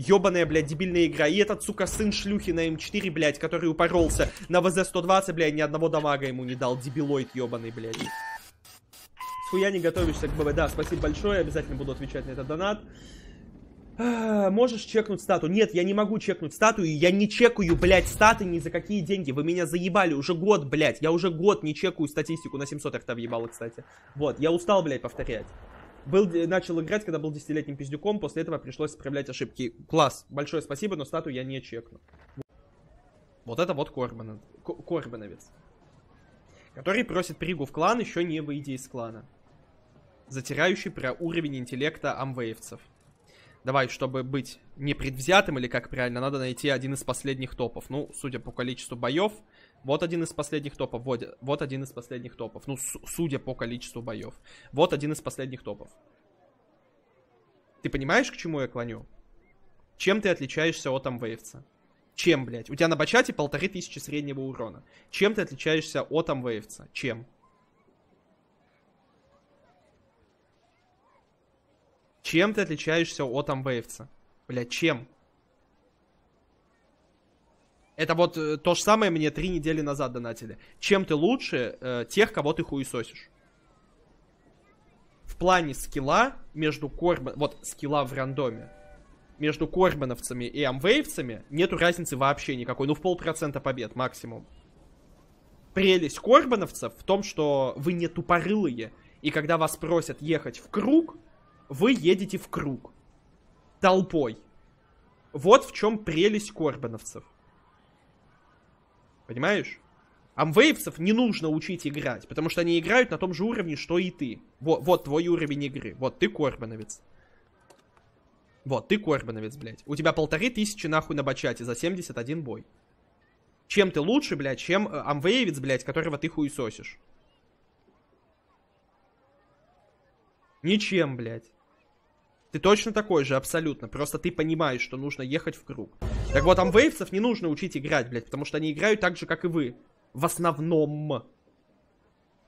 ебаная, блядь, дебильная игра. И этот, сука, сын шлюхи на М4, блядь, который упоролся на ВЗ-120, блядь, ни одного дамага ему не дал. Дебилоид ебаный, блядь. Схуя не готовишься к ББ. Да, спасибо большое, обязательно буду отвечать на этот донат. А, можешь чекнуть стату? Нет, я не могу чекнуть стату, и я не чекаю, блядь, статы ни за какие деньги. Вы меня заебали уже год, блядь. Я уже год не чекаю статистику на 700 их въебало, кстати. Вот, я устал, блядь, повторять. Был, начал играть, когда был десятилетним пиздюком, после этого пришлось исправлять ошибки. Класс, большое спасибо, но стату я не чекну. Вот это вот Корбан, Корбановец. Который просит пригу в клан, еще не выйдя из клана. Затирающий про уровень интеллекта амвеевцев. Давай, чтобы быть непредвзятым, или как правильно, надо найти один из последних топов. Ну, судя по количеству боев, вот один из последних топов, вот, вот один из последних топов. Ну, судя по количеству боев. Вот один из последних топов. Ты понимаешь, к чему я клоню? Чем ты отличаешься от амвейвца? Чем, блядь? У тебя на бачате полторы тысячи среднего урона. Чем ты отличаешься от амвейвца? Чем? Чем ты отличаешься от амвейвца? Бля, чем? Это вот э, то же самое мне три недели назад донатили. Чем ты лучше э, тех, кого ты хуесосишь? В плане скилла между Корбан... Вот скилла в рандоме. Между Корбановцами и амвейвцами нету разницы вообще никакой. Ну, в полпроцента побед максимум. Прелесть Корбановцев в том, что вы не тупорылые. И когда вас просят ехать в круг, вы едете в круг. Толпой. Вот в чем прелесть корбановцев. Понимаешь? Амвейвцев не нужно учить играть, потому что они играют на том же уровне, что и ты. Вот, вот твой уровень игры. Вот ты корбановец. Вот, ты корбановец, блядь. У тебя полторы тысячи нахуй на бачате за 71 бой. Чем ты лучше, блядь, чем э, амвеевец, блядь, которого ты хуесосишь? Ничем, блядь. Ты точно такой же, абсолютно. Просто ты понимаешь, что нужно ехать в круг. Так вот, амвейвцев не нужно учить играть, блядь, потому что они играют так же, как и вы. В основном.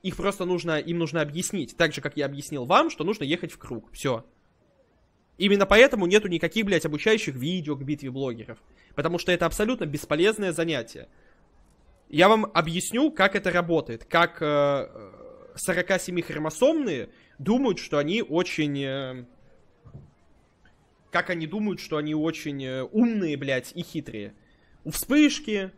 Их просто нужно, им нужно объяснить. Так же, как я объяснил вам, что нужно ехать в круг. Все. Именно поэтому нету никаких, блядь, обучающих видео к битве блогеров. Потому что это абсолютно бесполезное занятие. Я вам объясню, как это работает. Как э, 47-хромосомные думают, что они очень... Э, как они думают, что они очень э, умные, блядь, и хитрые. У вспышки,